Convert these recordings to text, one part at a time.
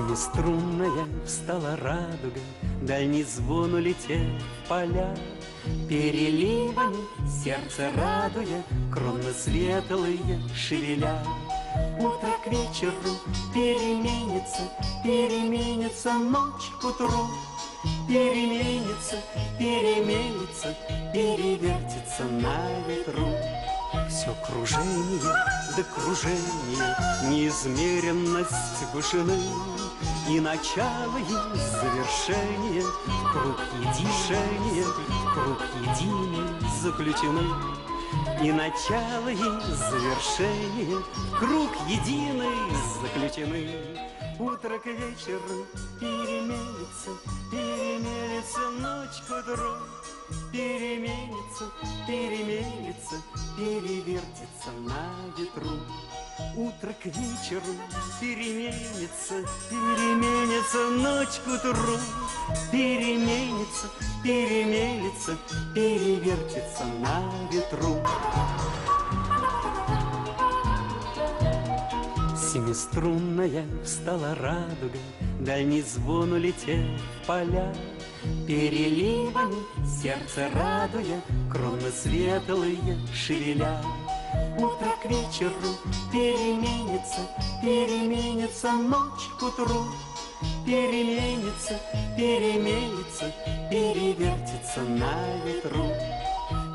Семиструнная встала радуга, Дальний звон улетел в поля. Переливами сердце радуя, Кроны светлые шевеля. Утро к вечеру переменится, Переменится ночь к утру. Переменится, переменится, Перевертится на ветру. Все кружение до кружения, Неизмеренность вышины, И начало и завершение В круг единения, в круг единый заключены. И начало и завершение в Круг единый заключены. Утро к вечеру переменится, Переменится ночь к утру. Переменится, переменится, перевертится на ветру. Утро к вечеру переменится, переменится ночь к утру. Переменится, переменится, перевертится на ветру. Семиструнная встала радуга, Дальний звон улетел в поля. Переливами сердце радуя, Кроны светлые шевеля. Утро к вечеру переменится, Переменится ночь к утру. Переменится, переменится, Перевертится на ветру.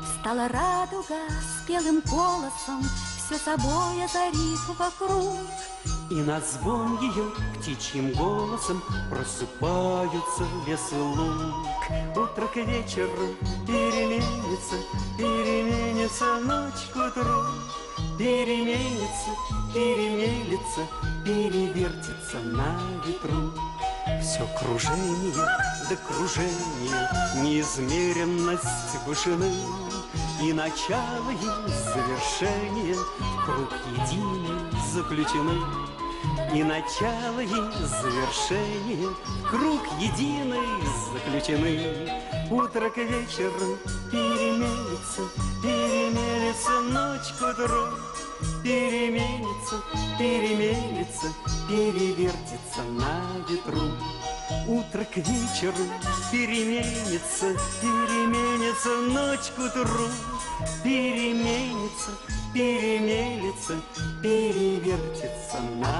Встала радуга с белым голосом, Все собой озарив вокруг. И на звон ее птичьим голосом Просыпаются лес и луг. Утро к вечеру переменится, Переменится ночь к утру. Переменится, перемелится, Перевертится на ветру. Все кружение до кружения, Неизмеренность вышины, И начало и завершение В круг единый заключены. И начало и завершение в Круг единый заключены. Утро к вечеру переменится, Переменится ночь к утру. Переменится, переменится, перевертится на ветру. Утро к вечеру переменится, переменится ночь к утру. Переменится, перемелится, перевертится на.